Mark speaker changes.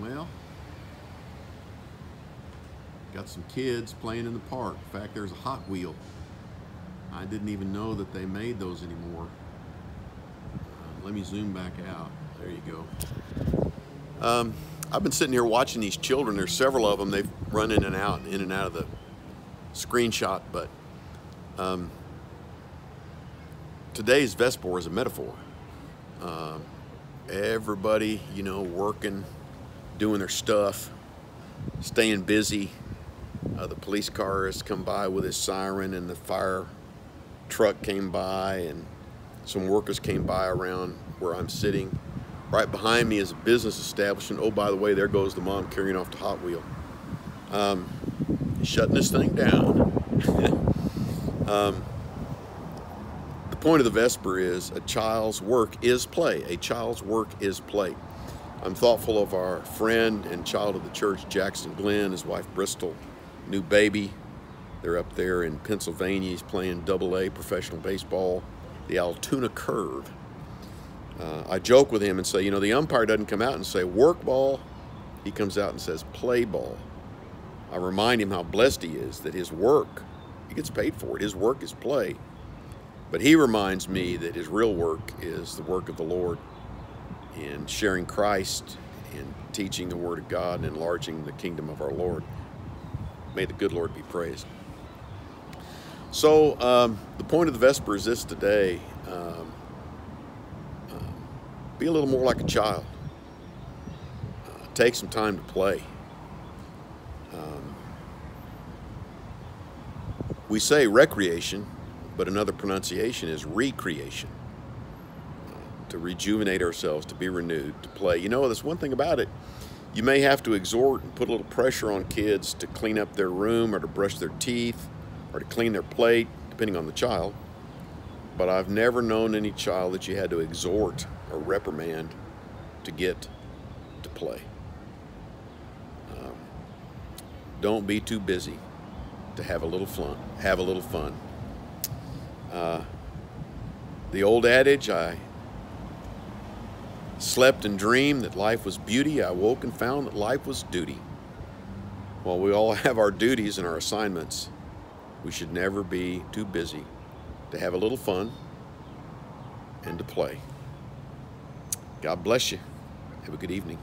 Speaker 1: Well, got some kids playing in the park. In fact, there's a Hot Wheel. I didn't even know that they made those anymore. Uh, let me zoom back out. There you go. Um, I've been sitting here watching these children. There's several of them. They've run in and out, in and out of the screenshot, but um, today's Vesper is a metaphor. Uh, everybody, you know, working, doing their stuff, staying busy. Uh, the police car has come by with his siren and the fire truck came by and some workers came by around where I'm sitting. Right behind me is a business establishment. Oh, by the way, there goes the mom carrying off the Hot Wheel. Um, shutting this thing down. um, the point of the Vesper is a child's work is play. A child's work is play. I'm thoughtful of our friend and child of the church, Jackson Glenn, his wife Bristol, new baby. They're up there in Pennsylvania. He's playing double A professional baseball, the Altoona Curve. Uh, I joke with him and say, you know, the umpire doesn't come out and say work ball. He comes out and says play ball. I remind him how blessed he is that his work, he gets paid for it. His work is play. But he reminds me that his real work is the work of the Lord in sharing Christ and teaching the Word of God and enlarging the kingdom of our Lord. May the good Lord be praised. So, um, the point of the Vesper is this today um, uh, be a little more like a child, uh, take some time to play. Um, we say recreation, but another pronunciation is recreation. To rejuvenate ourselves, to be renewed, to play. You know, there's one thing about it. You may have to exhort and put a little pressure on kids to clean up their room or to brush their teeth or to clean their plate, depending on the child. But I've never known any child that you had to exhort or reprimand to get to play. Um, don't be too busy to have a little fun. Have a little fun. Uh, the old adage, I slept and dreamed that life was beauty. I woke and found that life was duty. While we all have our duties and our assignments, we should never be too busy to have a little fun and to play. God bless you. Have a good evening.